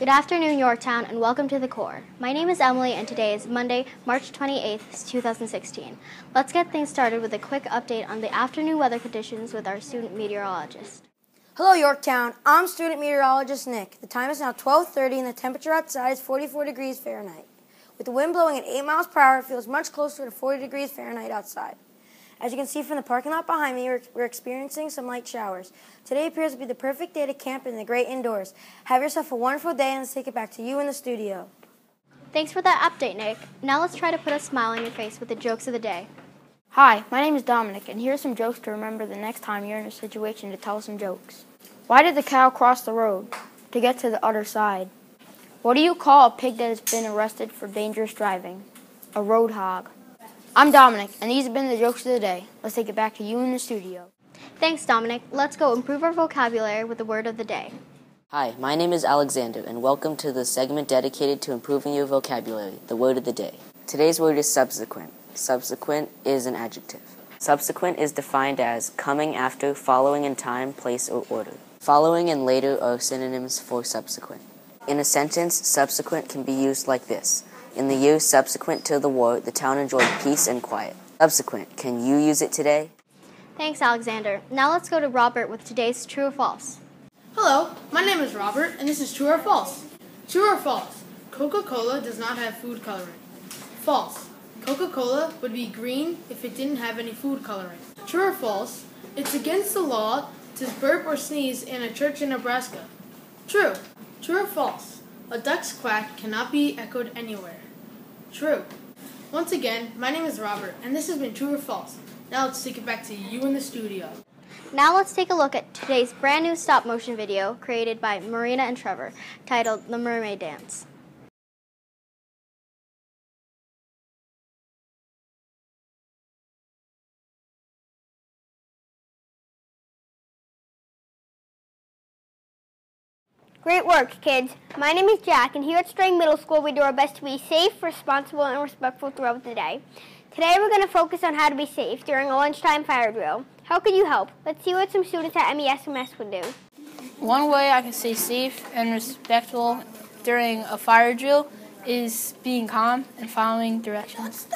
Good afternoon, Yorktown, and welcome to the Core. My name is Emily, and today is Monday, March 28th, 2016. Let's get things started with a quick update on the afternoon weather conditions with our student meteorologist. Hello, Yorktown. I'm student meteorologist Nick. The time is now 12:30, and the temperature outside is 44 degrees Fahrenheit. With the wind blowing at 8 miles per hour, it feels much closer to 40 degrees Fahrenheit outside. As you can see from the parking lot behind me, we're, we're, experiencing some light showers. Today appears to be the perfect day to camp in the great indoors. Have yourself a wonderful day, and let's take it back to you in the studio. Thanks for that update, Nick. Now let's try to put a smile on your face with the jokes of the day. Hi, my name is Dominic, and here are some jokes to remember the next time you're in a situation to tell some jokes. Why did the cow cross the road? To get to the other side. What do you call a pig that has been arrested for dangerous driving? A road hog. I'm Dominic, and these have been the jokes of the day. Let's take it back to you in the studio. Thanks, Dominic. Let's go improve our vocabulary with the word of the day. Hi, my name is Alexander, and welcome to the segment dedicated to improving your vocabulary, the word of the day. Today's word is subsequent. Subsequent is an adjective. Subsequent is defined as coming after, following in time, place, or order. Following and later are synonyms for subsequent. In a sentence, subsequent can be used like this. In the years subsequent to the war, the town enjoyed peace and quiet. Subsequent, can you use it today? Thanks, Alexander. Now let's go to Robert with today's true or false. Hello, my name is Robert, and this is true or false. True or false? Coca Cola does not have food coloring. False. Coca Cola would be green if it didn't have any food coloring. True or false? It's against the law to burp or sneeze in a church in Nebraska. True. True or false? A duck's quack cannot be echoed anywhere. True. Once again, my name is Robert, and this has been True or False. Now let's take it back to you in the studio. Now let's take a look at today's brand new stop motion video created by Marina and Trevor, titled The Mermaid Dance. Great work, kids. My name is Jack, and here at Strang Middle School, we do our best to be safe, responsible, and respectful throughout the day. Today, we're going to focus on how to be safe during a lunchtime fire drill. How could you help? Let's see what some students at MESMS would do. One way I can stay safe and respectful during a fire drill is being calm and following directions.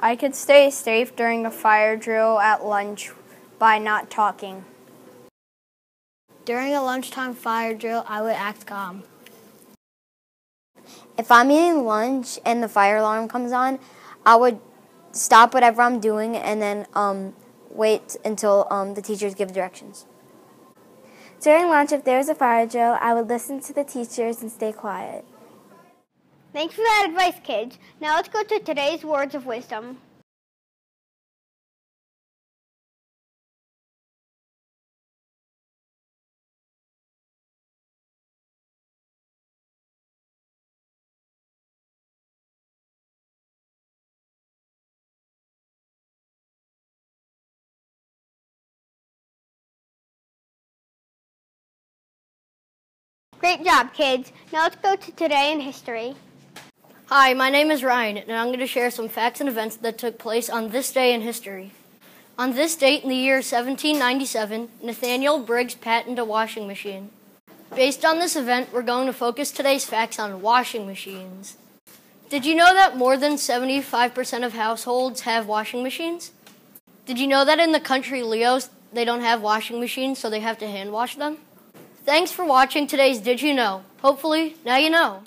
I could stay safe during a fire drill at lunch by not talking. During a lunchtime fire drill, I would act calm. If I'm eating lunch and the fire alarm comes on, I would stop whatever I'm doing and then um, wait until um, the teachers give directions. During lunch, if there was a fire drill, I would listen to the teachers and stay quiet. Thanks for that advice, kids. Now let's go to today's words of wisdom. Great job, kids. Now let's go to today in history. Hi, my name is Ryan, and I'm going to share some facts and events that took place on this day in history. On this date in the year 1797, Nathaniel Briggs patented a washing machine. Based on this event, we're going to focus today's facts on washing machines. Did you know that more than 75% of households have washing machines? Did you know that in the country Laos, they don't have washing machines, so they have to hand wash them? Thanks for watching today's Did You Know? Hopefully, now you know.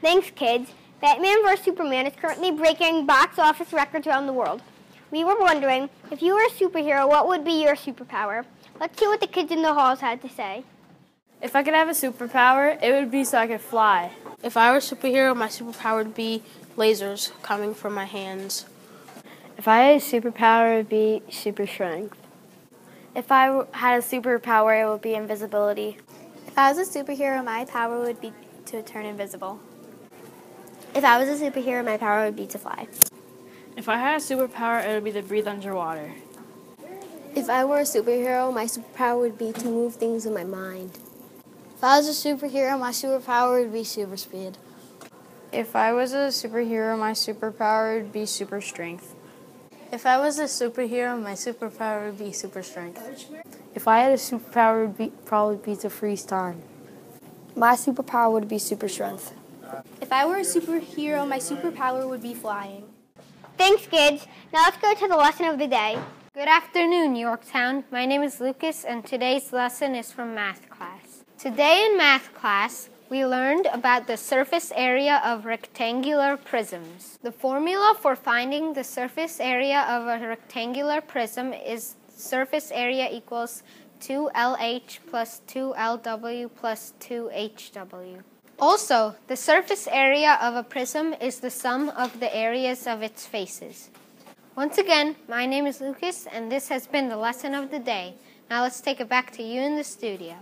Thanks, kids. Batman vs. Superman is currently breaking box office records around the world. We were wondering, if you were a superhero, what would be your superpower? Let's see what the kids in the halls had to say. If I could have a superpower, it would be so I could fly. If I were a superhero, my superpower would be lasers coming from my hands. If I had a superpower, it would be super strength. If I had a superpower, it would be invisibility. If I was a superhero, my power would be to turn invisible. If I was a superhero, my power would be to fly. If I had a superpower, it would be to breathe underwater. If I were a superhero, my superpower would be to move things in my mind. If I was a superhero, my superpower would be super speed. If I was a superhero, my superpower would be super strength. If I was a superhero, my superpower would be super strength. If I had a superpower, it would be, probably be to freeze time. My superpower would be super strength. If I were a superhero, my superpower would be flying. Thanks, kids. Now let's go to the lesson of the day. Good afternoon, Yorktown. My name is Lucas, and today's lesson is from math class. Today in math class, we learned about the surface area of rectangular prisms. The formula for finding the surface area of a rectangular prism is surface area equals 2LH plus 2LW plus 2HW. Also, the surface area of a prism is the sum of the areas of its faces. Once again, my name is Lucas, and this has been the lesson of the day. Now let's take it back to you in the studio.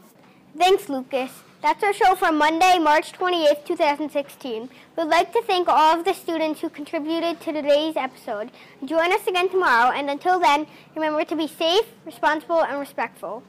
Thanks, Lucas. That's our show for Monday, March 28th, 2016. We'd like to thank all of the students who contributed to today's episode. Join us again tomorrow, and until then, remember to be safe, responsible, and respectful.